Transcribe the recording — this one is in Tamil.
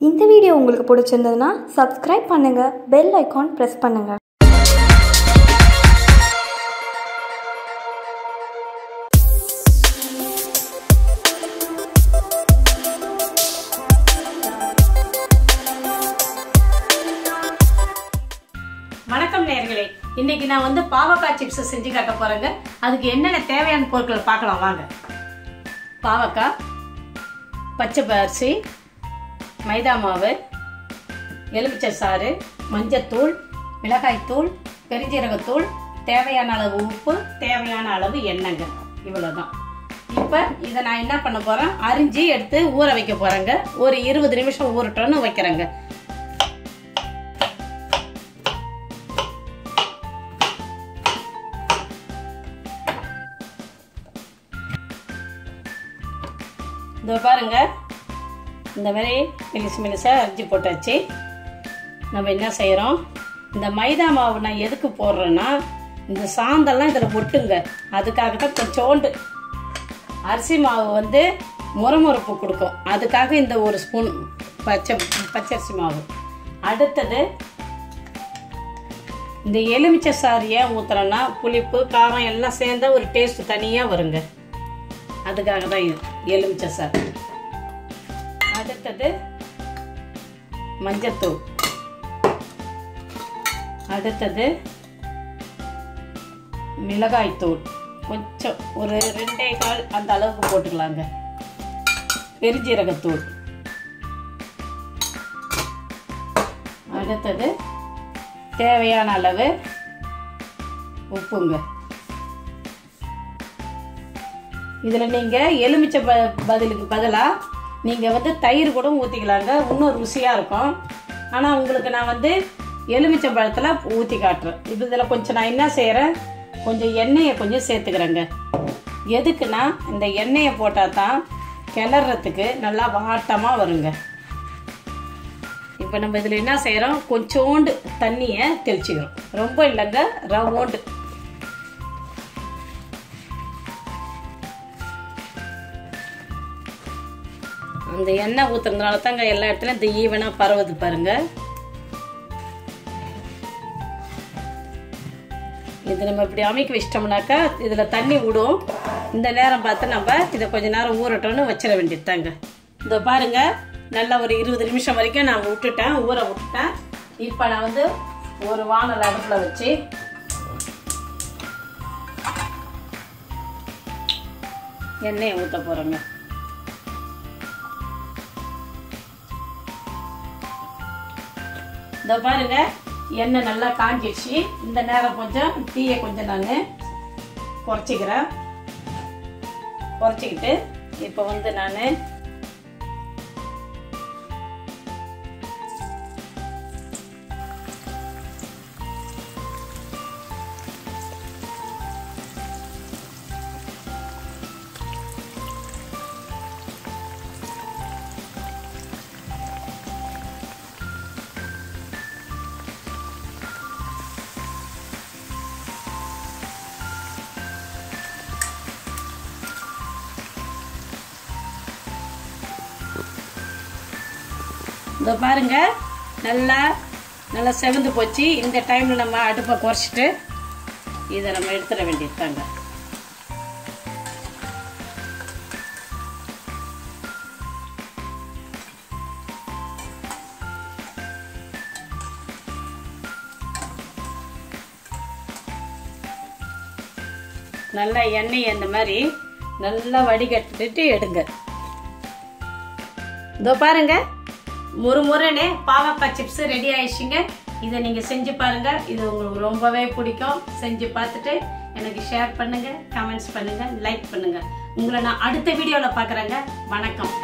இந்த வீடியோ உங்களுக்கு பிடிச்சிருந்ததுன்னா சப்ஸ்கிரைப் பண்ணுங்கள் பெல் ஐக்கான் ப்ரெஸ் பண்ணுங்கள் வணக்கம் நேர்களே. இன்னைக்கு நான் வந்து பாவக்காய் சிப்ஸ் செஞ்சு காட்ட போறேங்க. அதுக்கு என்னென்ன தேவையான பொருட்கள் பார்க்கலாம் வாங்க. பாவக்காய் பச்சை பரிசி மைதா மாவு எலுமிச்சை சாறு மஞ்சத்தூள் மிளகாய்த்தூள் பெருஞ்சீரகத்தூள் தேவையான அளவு உப்பு தேவையான அளவு எண்ணெய்ங்க இவ்வளவுதான். இப்போ இதை நான் என்ன பண்ண போறேன்? அரிஞ்சு எடுத்து ஊற வைக்க போறேங்க. ஒரு இருபது நிமிஷம் ஊறட்டோன்னு வைக்கிறேங்க. இதோ பாருங்க. இந்த மாதிரி மெலிசு மெலிசாக அரிஞ்சு போட்டாச்சு. நம்ம என்ன செய்கிறோம் இந்த மைதா மாவு நான் எதுக்கு போடுறேன்னா இந்த சாந்தெல்லாம் இதில் ஒட்டுங்க. அதுக்காக தான் கொஞ்சோண்டு அரிசி மாவு வந்து முறமுறுப்பு கொடுக்கும். அதுக்காக இந்த ஒரு ஸ்பூன் பச்சை பச்சரிசி மாவு. அடுத்தது இந்த எலுமிச்சை சாறு ஏன் ஊற்றுறோன்னா புளிப்பு காரம் எல்லாம் சேர்ந்த ஒரு டேஸ்ட் தனியாக வருங்க. அதுக்காக தான் இது எலுமிச்சை சாறு அடுத்தது மஞ்சத்தூள். அடுத்தது மிளகாய்த்தூள். கொஞ்சம் ஒரு ரெண்டே கால் அந்த அளவுக்கு போட்டுக்கலாங்க. பெருஜீரகத்தூள் அடுத்தது தேவையான அளவு உப்புங்க. இதில் நீங்கள் எலுமிச்சை ப பதிலுக்கு பதிலாக நீங்கள் வந்து தயிர் கூட ஊற்றிக்கலாங்க இன்னும் ருசியாக இருக்கும். ஆனால் உங்களுக்கு நான் வந்து எலுமிச்சம்பழத்தில் ஊற்றி காட்டுறேன். இப்போ இதில் கொஞ்சம் நான் என்ன செய்கிறேன் கொஞ்சம் எண்ணெயை கொஞ்சம் சேர்த்துக்கிறேங்க. எதுக்குன்னா இந்த எண்ணெயை போட்டால் தான் கிளறத்துக்கு நல்லா வாட்டமாக வருங்க. இப்போ நம்ம இதில் என்ன செய்கிறோம் கொஞ்சோண்டு தண்ணியை தெளிச்சுக்கிறோம். ரொம்ப இல்லைங்க ரவுண்டு. அந்த எண்ணெய் ஊற்றுறதுனால தாங்க எல்லா இடத்துலையும் இந்த ஈவனாக பரவுது பாருங்க. இது நம்ம இப்படி அமைக்க வச்சிட்டோம்னாக்கா இதில் தண்ணி விடும் இந்த நேரம் பார்த்து நம்ம இதை கொஞ்சம் நேரம் ஊறட்டோன்னு வச்சிட வேண்டியது தாங்க இதோ பாருங்க நல்லா ஒரு இருபது நிமிஷம் வரைக்கும் நான் விட்டுட்டேன் ஊற விட்டுட்டேன். இப்போ நான் வந்து ஒரு வானல் அடுப்பில் வச்சு எண்ணெயை ஊற்ற போகிறேங்க இந்த பாருங்க எண்ணெய் நல்லா காஞ்சிடுச்சு. இந்த நேரம் கொஞ்சம் தீயை கொஞ்சம் நான் குறைச்சிக்கிறேன் குறைச்சிக்கிட்டு இப்போ வந்து நான் இந்த பாருங்க. நல்லா நல்லா செவந்து போச்சு. இந்த டைமில் நம்ம அடுப்பை குறைச்சிட்டு இதை நம்ம எடுத்துட வேண்டியதுதாங்க நல்லா எண்ணெய் அந்த மாதிரி நல்லா வடிகட்டிட்டு எடுங்க. இதோ பாருங்க முறுமுறுன்னு பாவக்காய் சிப்ஸ் ரெடி ஆயிடுச்சுங்க. இதை நீங்க செஞ்சு பாருங்க. இது உங்களுக்கு ரொம்பவே பிடிக்கும். செஞ்சு பார்த்துட்டு எனக்கு ஷேர் பண்ணுங்க கமெண்ட்ஸ் பண்ணுங்க லைக் பண்ணுங்க. உங்களை நான் அடுத்த வீடியோவில் பார்க்குறேங்க. வணக்கம்.